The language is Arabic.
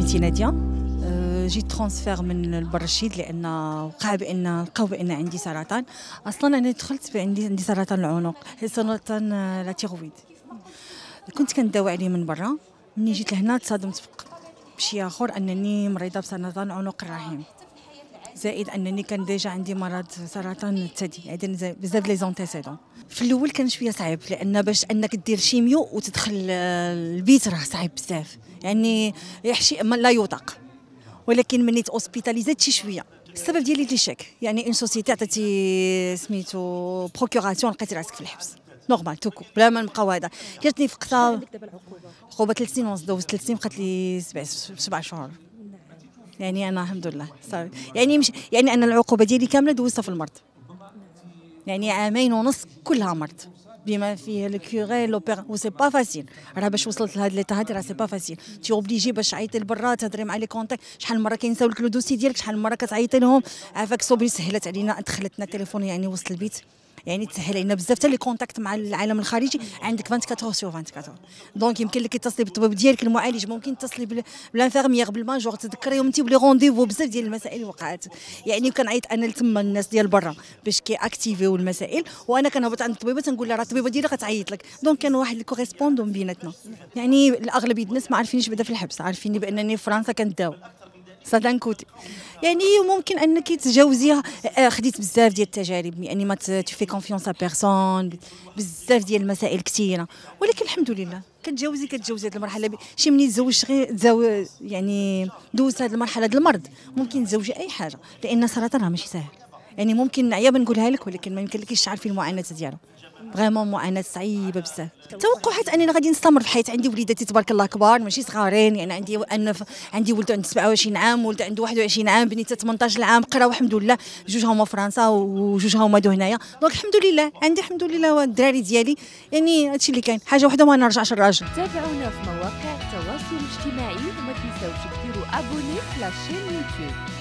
سميتي نادية؟ أه، جيت transfert من البرشيد لأن وقع بان لقاو بأن عندي سرطان. أصلا أنا دخلت عندي عندي سرطان العنق سرطان la thyroïde. كنت كنداوي عليه من برا. ملي جيت لهنا تصادمت بشي آخر أنني مريضة بسرطان عنق الرحم زائد أنني كان déjà عندي مرض سرطان الثدي. يعني بزاف les antécédents في الأول كان شوية صعيب لأن باش أنك دير chimio وتدخل البيت راه صعيب بزاف. يعني يحشي لا يطاق ولكن مني hospitalisée شي شوية. السبب ديالي les chèques يعني une société عطاتي سميتو procuration لقيتي راسك في الحبس. normal توكو بلا ما نبقاو هذا جاتني في قطا عقوبه ثلاث سنين ونص دوزت ثلاث سنين بقات لي سبع شهور. يعني أنا الحمد لله. صار يعني مش يعني أنا العقوبة ديالي كاملة دوزتها في المرض. يعني عامين ونص كلها مرض. بما فيه le pire و c'est pas facile راه باش وصلت لهاد l'état هادي راه c'est pas facile t'es obligée باش تعيطي لبرا تهضري مع les contacts شحال من مرة كينساو لك le dossier ديالك شحال من مرة كتعيطي لهم. عافاك صوبي سهلت علينا دخلتنا التليفون يعني وسط البيت. يعني تسهل علينا بزاف حتى les contacts مع العالم الخارجي. عندك 24 sur 24 donc يمكن لك تتصلي بالطبيب ديالك المعالج. ممكن تتصلي بال infirmière بال major تذكريهم انت ب les rendez-vous بزاف ديال المسائل وقعات يعني كنعيط أنا لتما الناس ديال برا باش كي activ يو المسائل. وأنا كنهبط عند الطبيبة تنقول لها راه الطبيبة ديالك غتعيط لك. donc كان واحد ال correspondance بيناتنا. يعني الأغلبية الناس ما عارفينش بدا في الحبس. عارفيني بأنني في فرنسا كنداوي ça coûte يعني ممكن أنك تجاوزيها. آه، خديت بزاف ديال التجارب يعني ما tu fais confiance à personne بزاف ديال المسائل كثيرة. ولكن الحمد لله كتجاوزي كتجاوزي هذه المرحلة. شي مني تزوجت غير يعني دوزت هذه المرحلة ديال المرض. ممكن تزوجي أي حاجة لأن السرطان راه ماشي سهل يعني ممكن نعيا بنقولها لك ولكن ما يمكن لكش تعرفي المعاناة ديالها. vraiment معاناة صعيبة بزاف. توقعات أنني غادي نستمر في حياتي عندي وليداتي تبارك الله كبار ماشي صغارين يعني عندي أنا عندي ولد عنده 27 عام ولد عنده 21 عام بنيته 18 عام قراو الحمد لله. جوج هما فرنسا وجوج هما دو هنايا. donc الحمد لله عندي الحمد لله الدراري ديالي. يعني هادشي اللي كاين. حاجة وحدة ما نرجعش الراجل تابعونا في مواقع التواصل الاجتماعي وما تنساوش ديروا abonner في la chaîne YouTube